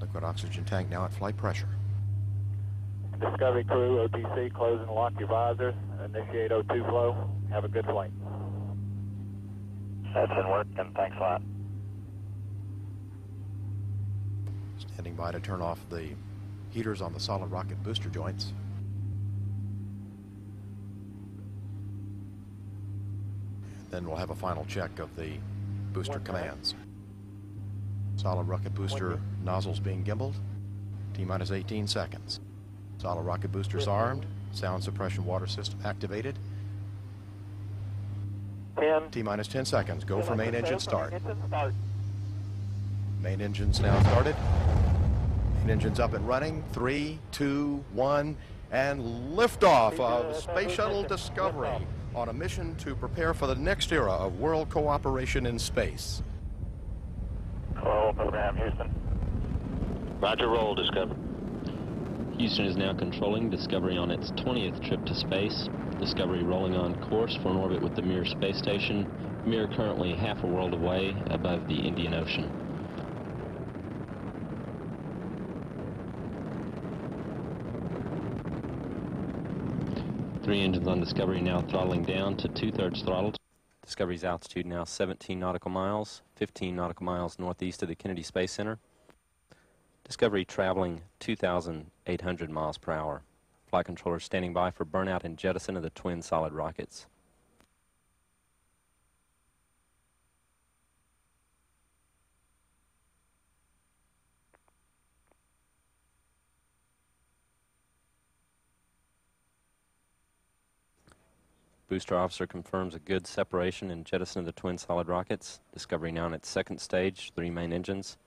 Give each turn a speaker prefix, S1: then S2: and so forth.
S1: Liquid oxygen tank now at flight pressure.
S2: Discovery crew, OTC, close and lock your visors. Initiate O2 flow. Have a good flight.
S3: That's in work, and thanks a lot.
S1: Standing by to turn off the heaters on the solid rocket booster joints. Then we'll have a final check of the booster
S2: One minute.
S1: commands. Solid rocket booster nozzles being gimbaled. T minus 18 seconds. Solid rocket boosters
S2: Ten.
S1: armed. Sound suppression water system activated.
S2: 10.
S1: T minus 10 seconds. Go for main engine start.
S2: Engine start.
S1: Main engine's now started. Main engine's up and running. Three, two, one, and liftoff of Space Shuttle Discovery on a mission to prepare for the next era of world cooperation in space.
S3: Hello, program Houston.
S4: Roger, roll, Discovery.
S5: Houston is now controlling Discovery on its 20th trip to space. Discovery rolling on course for an orbit with the Mir space station. Mir currently half a world away above the Indian Ocean. Three engines on Discovery now throttling down to two-thirds throttle. Discovery's altitude now 17 nautical miles, 15 nautical miles northeast of the Kennedy Space Center. Discovery traveling 2,800 miles per hour. Flight controllers standing by for burnout and jettison of the twin solid rockets. Booster officer confirms a good separation and jettison of the twin solid rockets. Discovery now in its second stage, three main engines.